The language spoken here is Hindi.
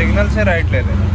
सिग्नल से राइट ले लेना।